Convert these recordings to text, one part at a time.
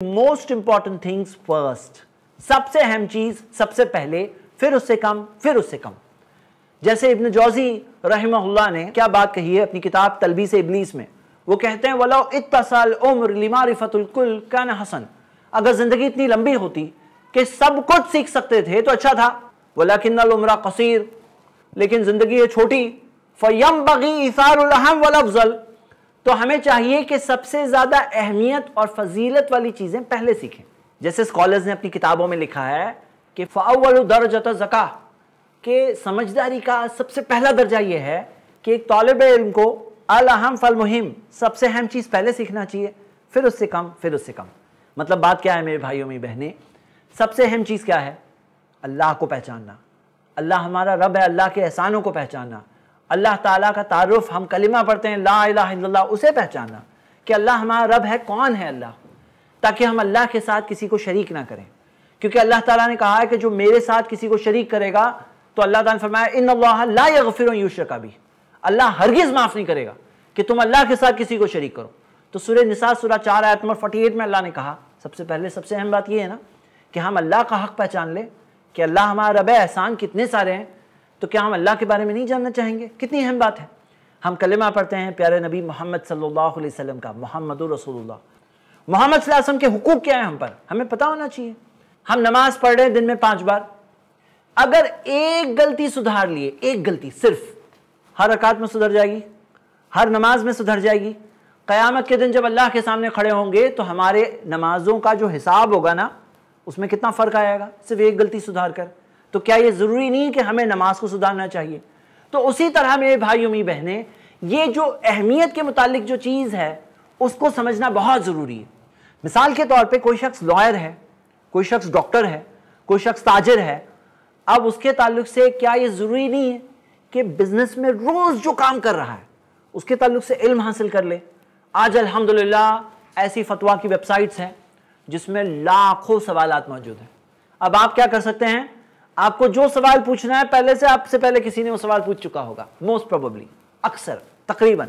Most important things first सबसे अहम चीज़ सबसे पहले, फिर उससे कम, फिर उससे कम। जैसे इब्न जौजी रहमहुल्लाह ने क्या बात कही है अपनी किताब तलबी से इबलीस में? वो कहते हैं वलो इत्तसाल उम्र लिमारिफतुल कुल कान हसन। अगर ज़िंदगी इतनी लंबी होती कि सब कुछ सीख सकते थे तो अच्छा था। वलाकिन उम्र कसीर। लेकिन ज़िंदगी है छोटी। फयम बगी इसारम वलफजल तो हमें चाहिए कि सबसे ज़्यादा अहमियत और फजीलत वाली चीज़ें पहले सीखें। जैसे स्कॉलर्स ने अपनी किताबों में लिखा है कि फ़ावल दर्जत ज़का के समझदारी का सबसे पहला दर्जा यह है कि एक तालब इल्म को अल अहम फल मुहिम सबसे अहम चीज़ पहले सीखना चाहिए, फिर उससे कम, फिर उससे कम। मतलब बात क्या है मेरे भाइयों, मेरी बहनें? सबसे अहम चीज़ क्या है? अल्लाह को पहचानना। अल्लाह हमारा रब है, अल्लाह के एहसानों को पहचानना। अल्लाह ताला का तारुफ, हम कलिमा पढ़ते हैं, ला इल्लल्लाह, उसे पहचानना कि अल्लाह हमारा रब है, कौन है अल्लाह? ताकि हम अल्लाह के साथ किसी को शरीक ना करें। क्योंकि अल्लाह ताला ने कहा है कि जो मेरे साथ किसी को शरीक करेगा तो अल्लाह ताला ने फरमाया इन अल्लाह ला यगफिर युशरका भी अल्लाह हरगिज़ माफ़ नहीं करेगा कि तुम अल्लाह के साथ किसी को शरीक करो। तो सूर्य निसा सूरा चार, आयत नंबर फोर्टी एट में अल्लाह ने कहा, सबसे पहले सबसे अहम बात यह है ना कि हम अल्लाह का हक पहचान ले कि अल्लाह हमारा रब एहसान कितने सारे हैं तो क्या हम अल्लाह के बारे में नहीं जानना चाहेंगे? कितनी अहम बात है। हम कलिमा पढ़ते हैं, प्यारे नबी मोहम्मद सल्लल्लाहु अलैहि वसल्लम का मोहम्मद रसूलुल्लाह। मोहम्मद वसल्लम के हुकूक क्या है हम पर? हमें पता होना चाहिए। हम नमाज़ पढ़ रहे हैं दिन में पाँच बार। अगर एक गलती सुधार लिए, एक गलती सिर्फ़, हर अकात में सुधर जाएगी, हर नमाज़ में सुधर जाएगी। क़यामत के दिन जब अल्लाह के सामने खड़े होंगे तो हमारे नमाजों का जो हिसाब होगा ना, उसमें कितना फ़र्क आएगा? सिर्फ़ एक गलती सुधार कर। तो क्या ये ज़रूरी नहीं कि हमें नमाज़ को सुधारना चाहिए? तो उसी तरह मेरे भाइयों में बहनें, ये जो अहमियत के मुतालिक जो चीज़ है, उसको समझना बहुत ज़रूरी है। मिसाल के तौर पे कोई शख्स लॉयर है, कोई शख्स डॉक्टर है, कोई शख्स ताजर है, अब उसके ताल्लुक से क्या ये ज़रूरी नहीं है कि बिज़नेस में रोज़ जो काम कर रहा है, उसके ताल्लुक से इल्म हासिल कर ले। आज अल्हम्दुलिल्लाह ऐसी फतवा की वेबसाइट्स हैं जिसमें लाखों सवाल मौजूद हैं। अब आप क्या कर सकते हैं? आपको जो सवाल पूछना है, पहले से आपसे पहले किसी ने वो सवाल पूछ चुका होगा। मोस्ट प्रोबेबली अक्सर, तकरीबन।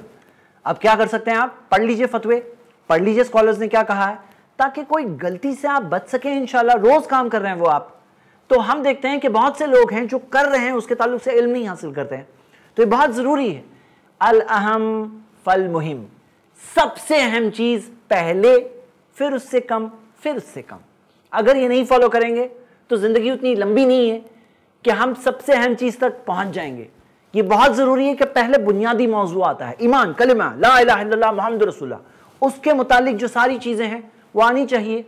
अब क्या कर सकते हैं आप? पढ़ लीजिए फतवे। पढ़ लीजिए स्कॉलर्स ने क्या कहा है? ताकि कोई गलती से आप बच सकें इनशाला रोज काम कर रहे हैं वो आप। तो हम देखते हैं कि बहुत से लोग हैं जो कर रहे हैं, उसके ताल्लुक से इल्म नहीं हासिल करते हैं। तो ये बहुत ज़रूरी है। अल अहम फल मुहिम सबसे अहम चीज़ पहले, फिर उससे कम, फिर उससे कम। अगर ये नहीं फॉलो करेंगे तो ज़िंदगी उतनी लंबी नहीं है कि हम सबसे अहम चीज़ तक पहुँच जाएँगे। ये बहुत ज़रूरी है कि पहले बुनियादी मौजू आता है। ईमान, कलिमा, ला मोहम्मद रसुल्ला उसके मुतालिक जो सारी चीज़ें हैं, वो आनी चाहिए।